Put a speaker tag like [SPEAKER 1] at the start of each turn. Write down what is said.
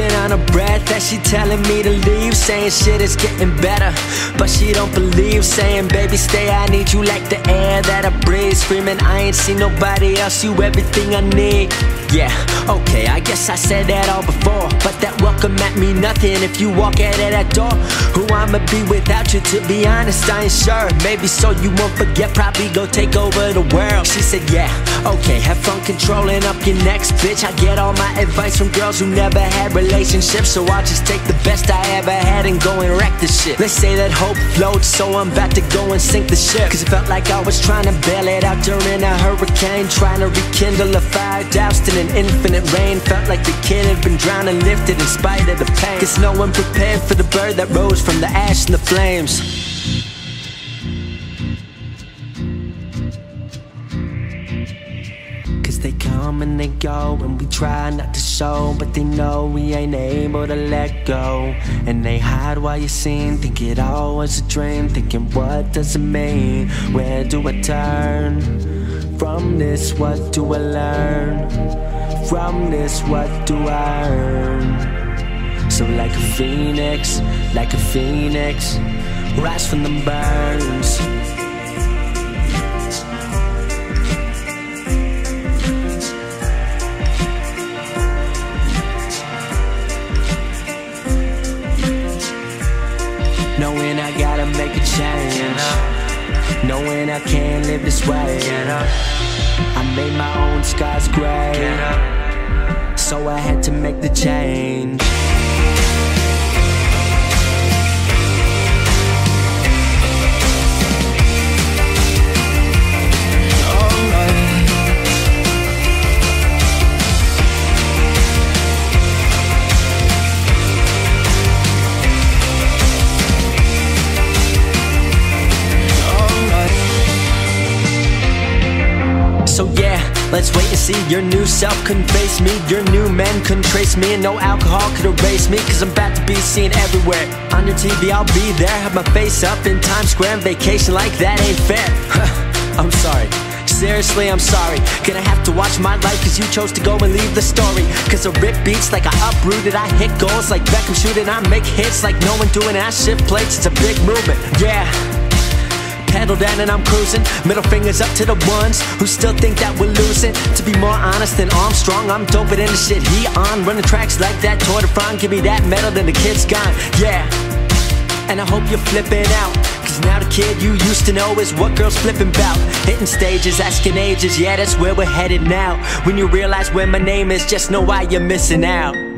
[SPEAKER 1] on her breath as she telling me to leave Saying shit is getting better, but she don't believe Saying baby stay, I need you like the air that I breathe. Screaming I ain't seen nobody else, you everything I need Yeah, okay, I guess I said that all before But that welcome at me nothing if you walk out of that door. Who I'ma be without you, to be honest I ain't sure. Maybe so you won't forget, probably go take over the world. She said yeah, okay, have fun controlling up your next bitch. I get all my advice from girls who never had relationships So I'll just take the best I ever had and go and wreck the shit. They say that hope floats, so I'm about to go and sink the ship. Cause it felt like I was trying to bail it out during a hurricane Trying to rekindle a fire doused in an infinite rain. Felt like the kid had been drowned and lifted in spite of the pain. Guess no one prepared for the bird that rose from the ash and the flames. Cause they come and they go and we try not to show But they know we ain't able to let go. And they hide while you're seen, think it all was a dream Thinking what does it mean, where do I turn? From this what do I learn? From this what do I earn? So like a phoenix, like a phoenix Rise from the burns Knowing I gotta make a change Knowing I can't live this way. I made my own skies gray. So I had to make the change let's wait and see. Your new self couldn't face me. Your new man couldn't trace me. And no alcohol could erase me Cause I'm about to be seen everywhere. On your TV I'll be there. Have my face up in Times Square. And Vacation like that ain't fair. I'm sorry. Seriously, I'm sorry. Gonna have to watch my life Cause you chose to go and leave the story. Cause I rip beats like I uprooted. I hit goals like Beckham shooting. I make hits like no one doing I shift plates. It's a big movement, yeah pedal down and I'm cruising. Middle fingers up to the ones who still think that we're losing. To be more honest than Armstrong, I'm doper than the shit he on. Running tracks like that Tour de France, give me that medal, then the kid's gone. Yeah. And I hope you're flipping out. Cause now the kid you used to know is what girls flipping about. Hitting stages, asking ages, yeah, that's where we're headed now. When you realize where my name is, just know why you're missing out.